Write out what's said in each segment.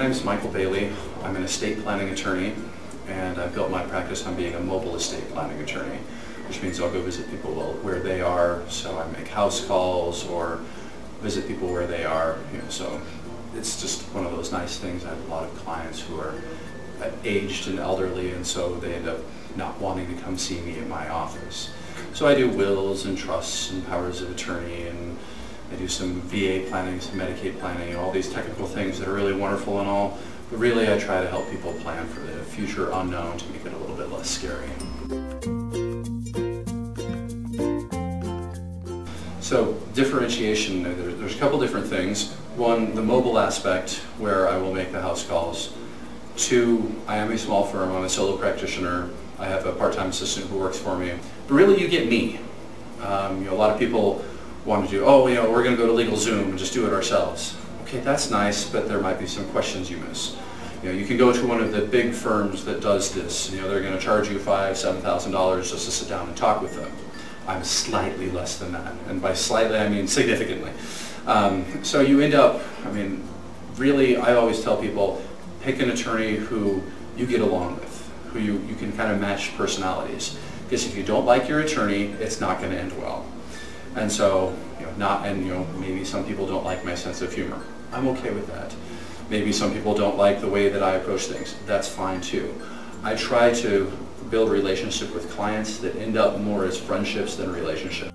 name is Michael Bailey. I'm an estate planning attorney and I built my practice on being a mobile estate planning attorney, which means I'll go visit people where they are. So I make house calls or visit people where they are. You know, so it's just one of those nice things. I have a lot of clients who are uh, aged and elderly and so they end up not wanting to come see me in my office. So I do wills and trusts and powers of attorney and I do some VA planning, some Medicaid planning, all these technical things that are really wonderful and all. But really I try to help people plan for the future unknown to make it a little bit less scary. So differentiation, there's a couple different things. One, the mobile aspect where I will make the house calls. Two, I am a small firm, I'm a solo practitioner. I have a part-time assistant who works for me. But really you get me. Um, you know, a lot of people want to do, oh, you know, we're going to go to LegalZoom and just do it ourselves. Okay, that's nice, but there might be some questions you miss. You know, you can go to one of the big firms that does this. You know, they're going to charge you five, seven thousand dollars just to sit down and talk with them. I'm slightly less than that, and by slightly I mean significantly. Um, so you end up, I mean, really, I always tell people, pick an attorney who you get along with, who you, you can kind of match personalities. Because if you don't like your attorney, it's not going to end well. And so, you know, not, and you know, maybe some people don't like my sense of humor. I'm okay with that. Maybe some people don't like the way that I approach things. That's fine too. I try to build relationship with clients that end up more as friendships than relationships.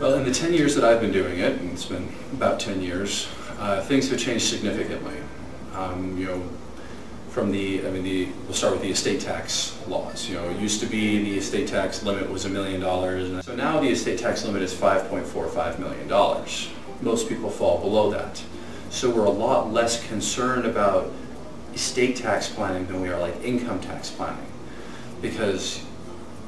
Well, in the 10 years that I've been doing it, and it's been about 10 years, uh, things have changed significantly. Um, you know, from the, I mean, the, we'll start with the estate tax laws. You know, it used to be the estate tax limit was a million dollars. So now the estate tax limit is $5.45 million. Most people fall below that. So we're a lot less concerned about estate tax planning than we are like income tax planning. Because,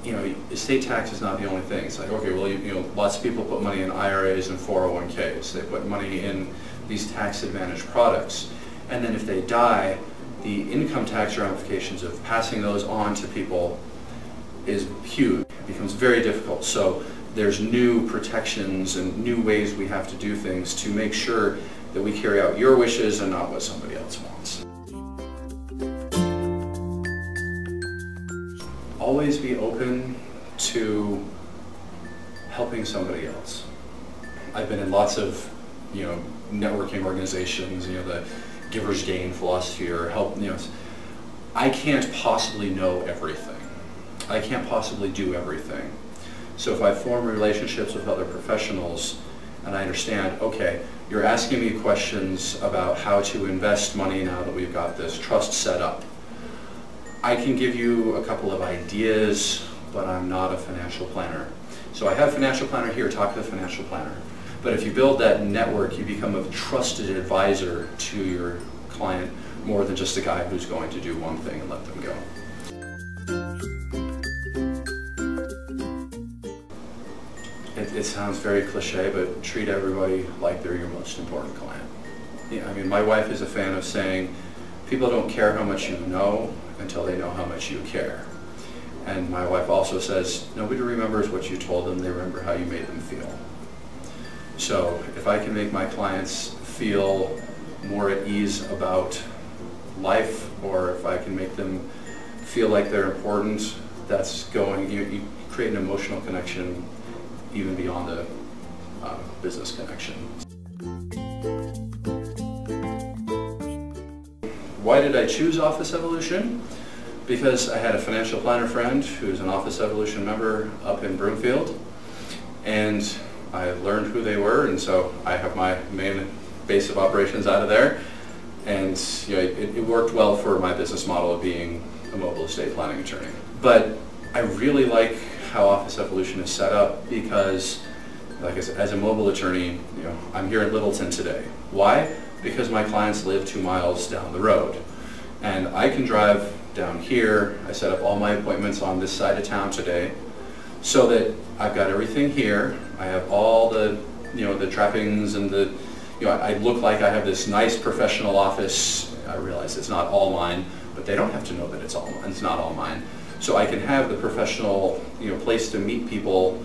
you know, estate tax is not the only thing. It's like, okay, well, you, you know, lots of people put money in IRAs and 401ks. They put money in these tax advantage products. And then if they die, the income tax ramifications of passing those on to people is huge. It becomes very difficult. So there's new protections and new ways we have to do things to make sure that we carry out your wishes and not what somebody else wants. Always be open to helping somebody else. I've been in lots of, you know, networking organizations, you know, the giver's gain philosophy or help, you know, I can't possibly know everything. I can't possibly do everything. So if I form relationships with other professionals and I understand, okay, you're asking me questions about how to invest money now that we've got this trust set up. I can give you a couple of ideas, but I'm not a financial planner. So I have a financial planner here, talk to the financial planner. But if you build that network, you become a trusted advisor to your client more than just a guy who's going to do one thing and let them go. It, it sounds very cliche, but treat everybody like they're your most important client. Yeah, I mean, my wife is a fan of saying, people don't care how much you know until they know how much you care. And my wife also says, nobody remembers what you told them, they remember how you made them feel. So if I can make my clients feel more at ease about life or if I can make them feel like they're important, that's going, you, you create an emotional connection even beyond the uh, business connection. Why did I choose Office Evolution? Because I had a financial planner friend who's an Office Evolution member up in Broomfield and I learned who they were, and so I have my main base of operations out of there. And you know, it, it worked well for my business model of being a mobile estate planning attorney. But I really like how Office Evolution is set up because, like I said, as a mobile attorney, you know, I'm here in Littleton today. Why? Because my clients live two miles down the road. And I can drive down here. I set up all my appointments on this side of town today so that I've got everything here. I have all the, you know, the trappings and the, you know, I look like I have this nice professional office. I realize it's not all mine, but they don't have to know that it's all. It's not all mine. So I can have the professional, you know, place to meet people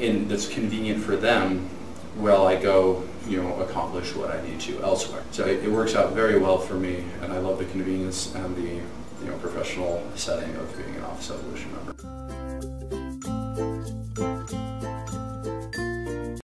in that's convenient for them while I go, you know, accomplish what I need to elsewhere. So it, it works out very well for me, and I love the convenience and the, you know, professional setting of being an Office Evolution member.